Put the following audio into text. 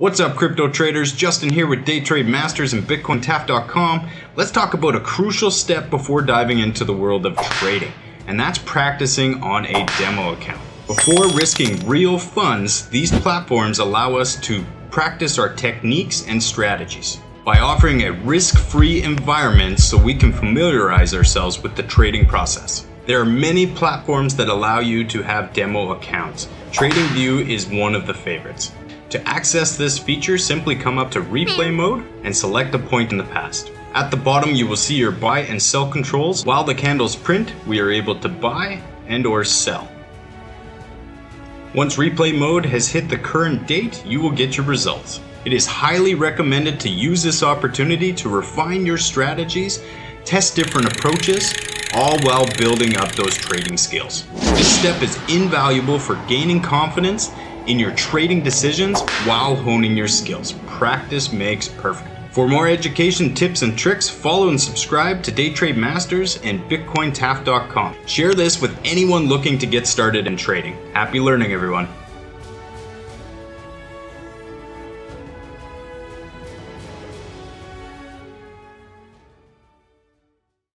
What's up, crypto traders? Justin here with Day Trade Masters and BitcoinTAF.com. Let's talk about a crucial step before diving into the world of trading, and that's practicing on a demo account. Before risking real funds, these platforms allow us to practice our techniques and strategies by offering a risk-free environment so we can familiarize ourselves with the trading process. There are many platforms that allow you to have demo accounts. TradingView is one of the favorites. To access this feature, simply come up to replay hmm. mode and select a point in the past. At the bottom, you will see your buy and sell controls. While the candles print, we are able to buy and or sell. Once replay mode has hit the current date, you will get your results. It is highly recommended to use this opportunity to refine your strategies, test different approaches, all while building up those trading skills. This step is invaluable for gaining confidence in your trading decisions while honing your skills. Practice makes perfect. For more education tips and tricks, follow and subscribe to Day Trade Masters and BitcoinTAF.com. Share this with anyone looking to get started in trading. Happy learning, everyone.